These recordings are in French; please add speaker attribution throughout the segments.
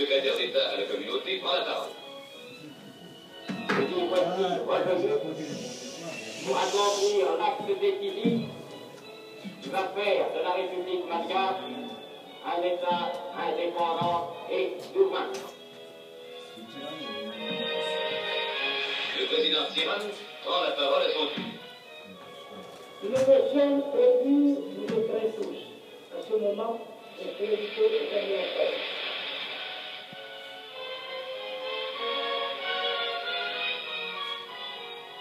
Speaker 1: secrétaire d'État à la communauté, prend la parole.
Speaker 2: Revenu pour accomplir l'acte décisif qui va faire de la République malgache un État indépendant et souverain.
Speaker 1: Le président Tsiran prend la parole à son tour.
Speaker 3: Une émotion émue nous étreint tous. À ce moment, on peut éviter de gagner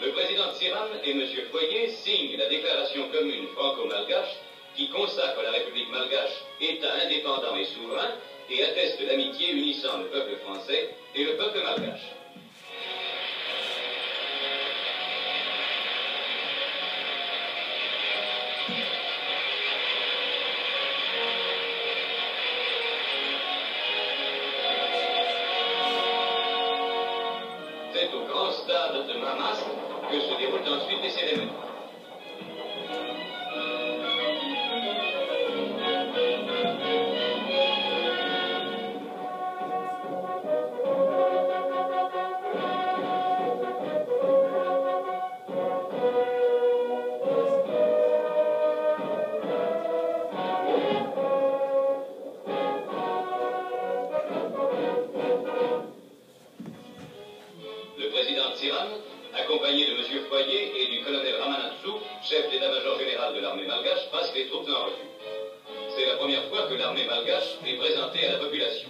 Speaker 1: Le président Tsiran et M. Foyer signent la déclaration commune franco-malgache qui consacre la République malgache État indépendant et souverain et atteste l'amitié unissant le peuple français et le peuple malgache. C'est au grand stade de Mamas que se déroulent ensuite les cérémonies. De M. Foyer et du colonel Ramanatsou, chef d'état-major général de l'armée malgache, passe les troupes en revue. C'est la première fois que l'armée malgache est présentée à la population.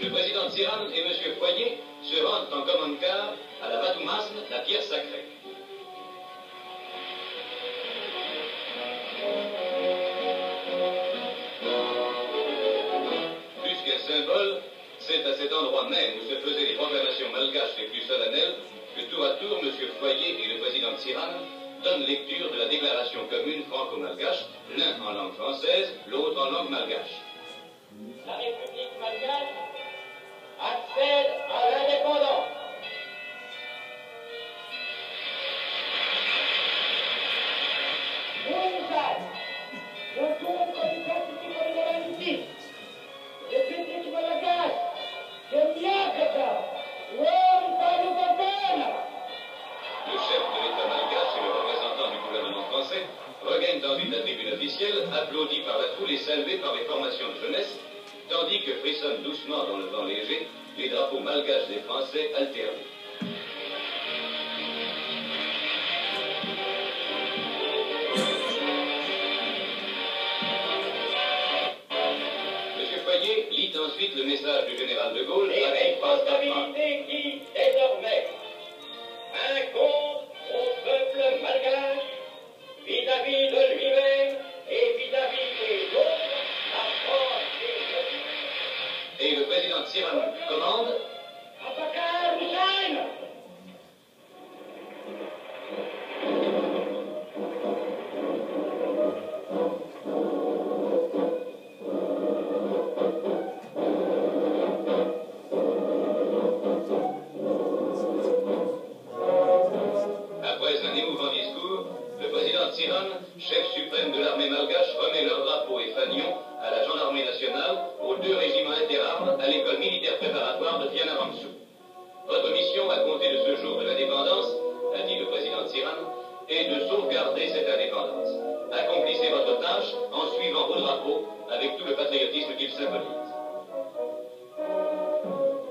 Speaker 1: Le président Tsiran et M. Foyer se rendent en commande-car à la Batoumasne, la pierre sacrée. C'est à cet endroit même où se faisaient les proclamations malgaches les plus solennelles que tour à tour M. Foyer et le président Tsiran donnent lecture de la déclaration commune franco-malgache, l'un en langue française, l'autre en langue malgache.
Speaker 2: La République malgache accède à l'indépendance.
Speaker 3: Unidade. Cultura
Speaker 1: officielle, applaudis par la foule et salués par les formations de jeunesse, tandis que frissonnent doucement dans le vent léger les drapeaux malgaches des Français alternés. M. Foyer lit ensuite le message du général de Gaulle avec
Speaker 2: qui, désormais,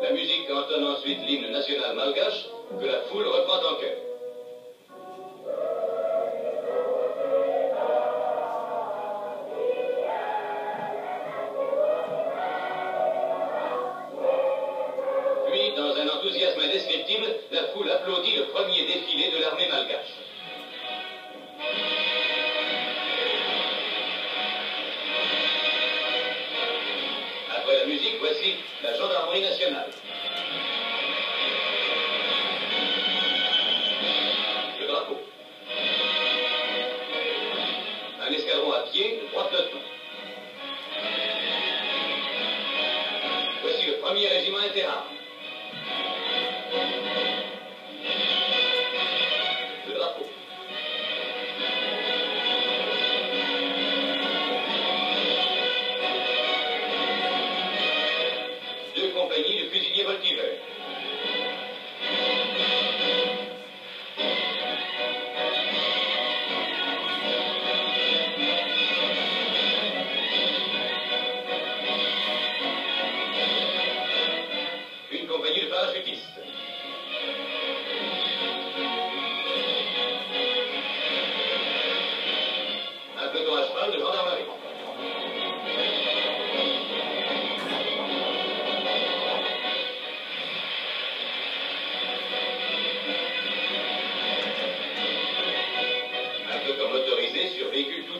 Speaker 2: La
Speaker 1: musique entonne ensuite l'hymne national malgache que la foule reprend en chœur. Puis, dans un enthousiasme indescriptible, la foule applaudit 味味わえてな。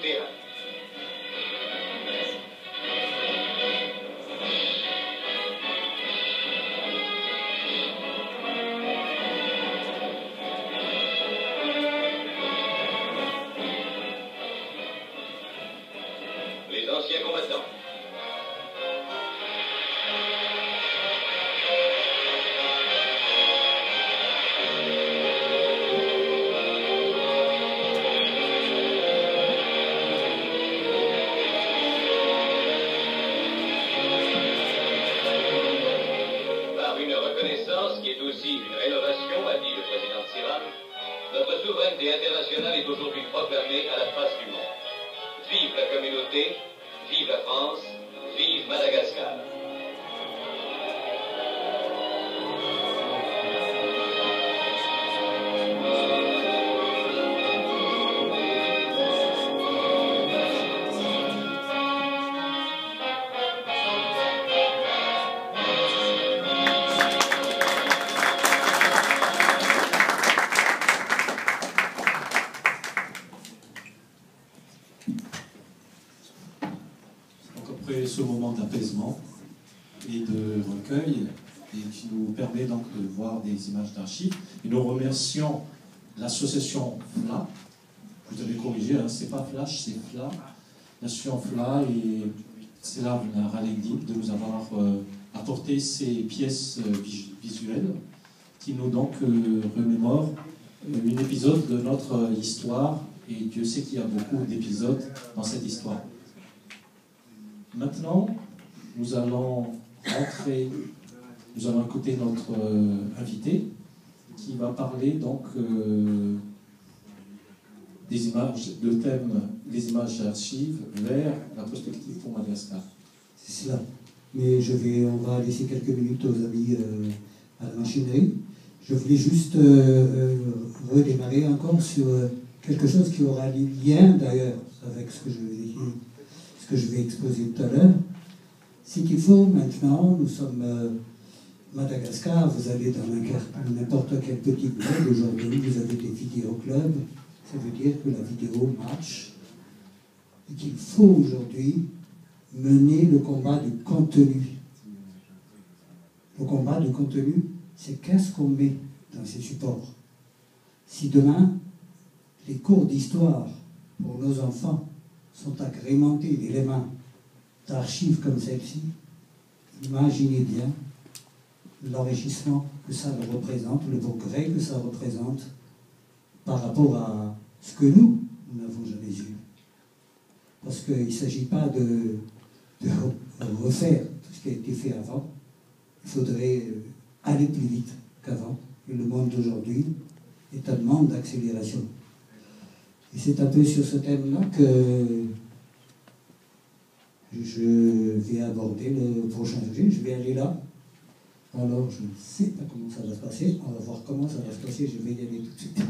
Speaker 1: der. Notre souveraineté internationale est aujourd'hui proclamée à la face du monde. Vive la communauté, vive la France, vive Madagascar.
Speaker 4: De voir des images d'archives, et nous remercions l'association FLA. Vous avez corrigé, hein, c'est pas Flash, c'est FLA. L'association FLA et c'est là de nous avoir euh, apporté ces pièces euh, vis- visuelles qui nous donc euh, remémorent un épisode de notre histoire, et Dieu sait qu'il y a beaucoup d'épisodes dans cette histoire. Maintenant, nous allons rentrer, nous allons écouter notre euh, invité qui va parler donc euh, des images, de thème les images d'archives vers la perspective pour Madagascar.
Speaker 5: C'est cela. Mais je vais, on va laisser quelques minutes aux amis euh, à la machinerie. Je voulais juste redémarrer encore sur quelque chose qui aura li- lien d'ailleurs avec ce que je vais, ce que je vais exposer tout à l'heure. C'est qu'il faut maintenant, nous sommes Madagascar, vous allez dans n'importe- quel petit club aujourd'hui, vous avez des vidéoclubs, ça veut dire que la vidéo marche, et qu'il faut aujourd'hui mener le combat du contenu. Le combat du contenu, c'est qu'est-ce qu'on met dans ces supports. Si demain, les cours d'histoire pour nos enfants sont agrémentés d'éléments d'archives comme celle-ci, imaginez bien l'enrichissement que ça représente, le progrès que ça représente par rapport à ce que nous, n'avons jamais eu. Parce qu'il ne s'agit pas de, refaire tout ce qui a été fait avant. Il faudrait euh, aller plus vite qu'avant. Le monde d'aujourd'hui est un monde d'accélération. Et c'est un peu sur ce thème-là que je vais aborder le prochain sujet. Je vais aller là. Alors, je ne sais pas comment ça va se passer. On va voir comment ça va se passer. Je vais y aller tout de suite.